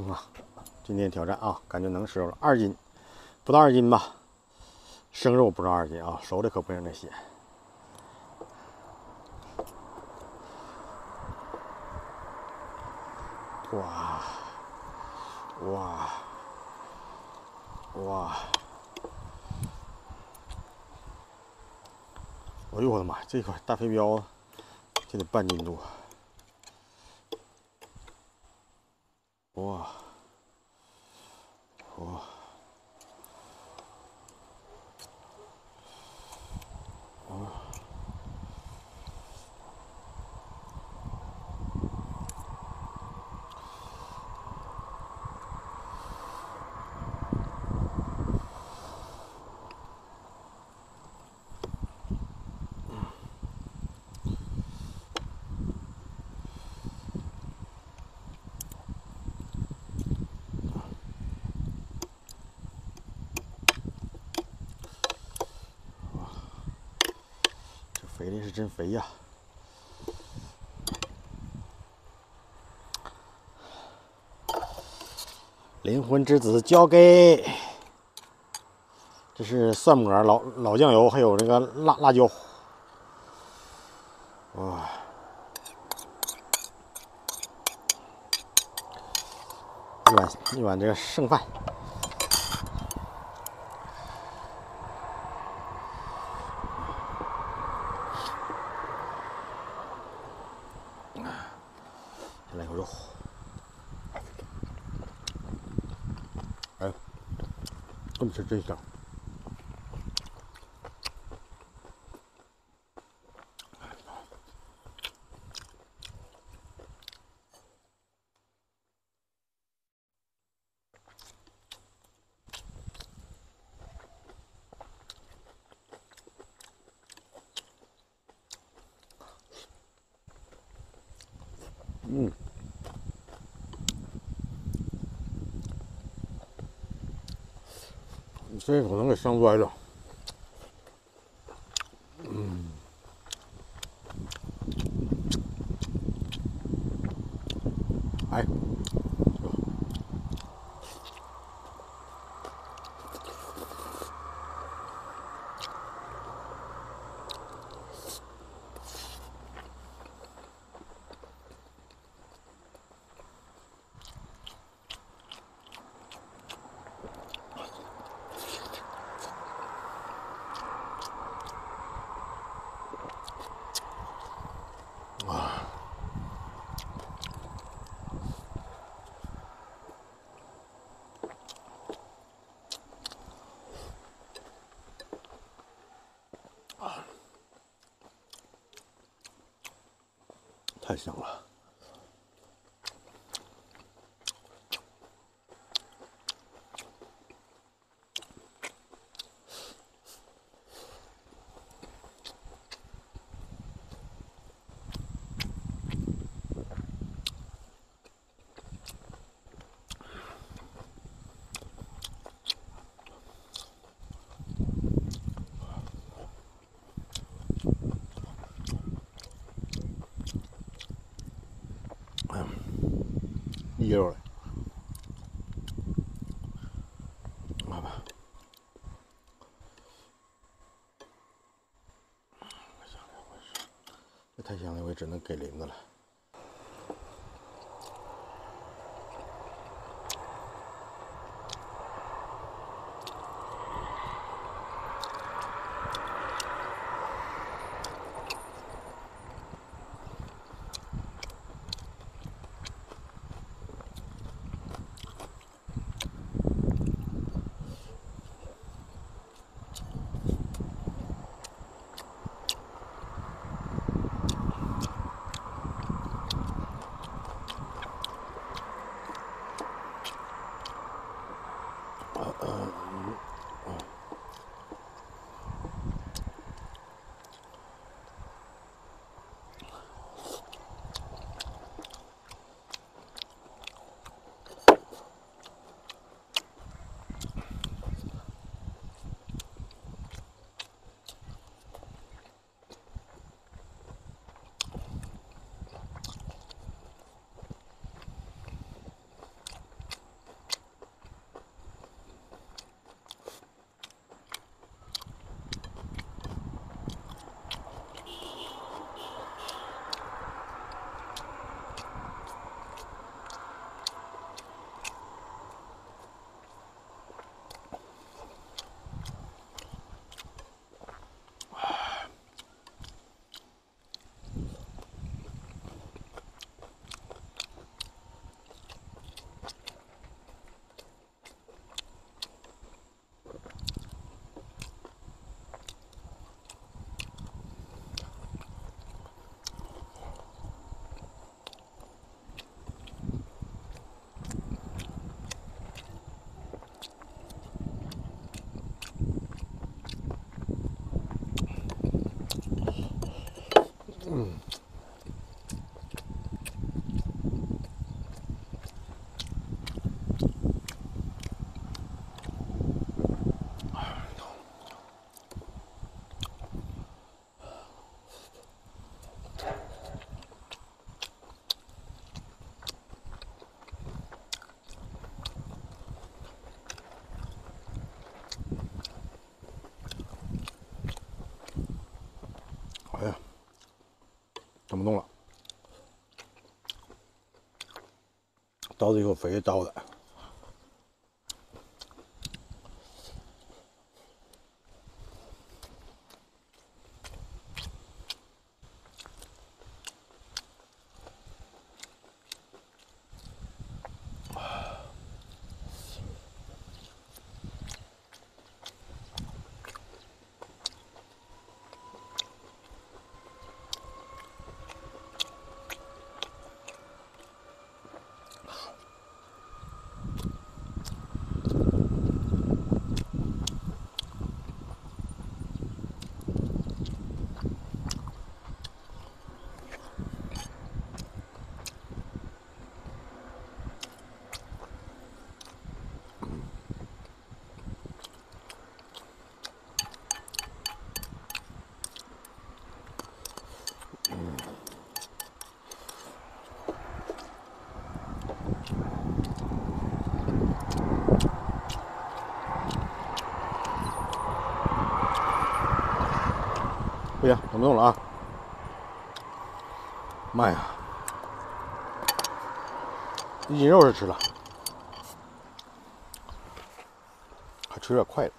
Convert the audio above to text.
嗯啊，今天挑战啊，感觉能吃了二斤，不到二斤吧？生肉不到二斤啊，熟的可不用这些。哇哇哇！哎呦我的妈！这块大飞镖就得半斤多。哇哇！肥的是真肥呀！灵魂之子交给，这是蒜末、老老酱油，还有那个辣辣椒。哇！一碗一碗这个剩饭。肉，哎，这么吃真香。嗯，这可能给伤歪了。嗯，哎。太香了。一溜的，好吧，这太香了，我也只能给林子了。Mm. 怎么弄了？刀子一肥刀的。不行，整不动了啊！妈呀，一斤肉是吃了，还吃有点快了。